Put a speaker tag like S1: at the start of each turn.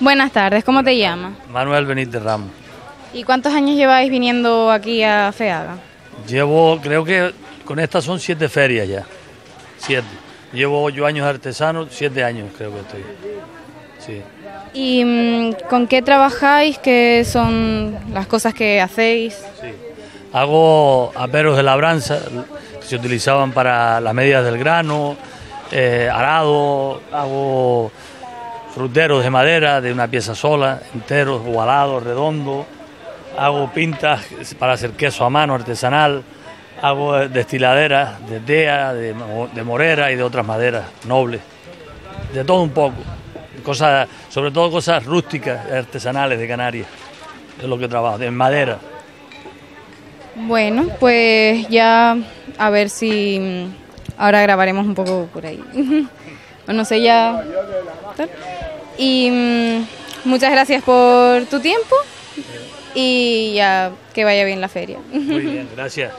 S1: Buenas tardes, ¿cómo te llamas?
S2: Manuel Benítez Ramos.
S1: ¿Y cuántos años lleváis viniendo aquí a FEAGA?
S2: Llevo, creo que con estas son siete ferias ya. Siete. Llevo ocho años artesano, siete años creo que estoy. Sí.
S1: ¿Y mm, con qué trabajáis? ¿Qué son las cosas que hacéis?
S2: Sí. Hago aperos de labranza que se utilizaban para las medidas del grano, eh, arado, hago fruteros de madera de una pieza sola, enteros, ovalados, redondos, hago pintas para hacer queso a mano artesanal, hago destiladeras de tea, de, morera y de otras maderas nobles, de todo un poco, cosas, sobre todo cosas rústicas, artesanales de Canarias, es lo que trabajo, de madera.
S1: Bueno, pues ya a ver si mm, ahora grabaremos un poco por ahí. no sé ya. Y mm, muchas gracias por tu tiempo y ya que vaya bien la feria.
S2: Muy bien, gracias.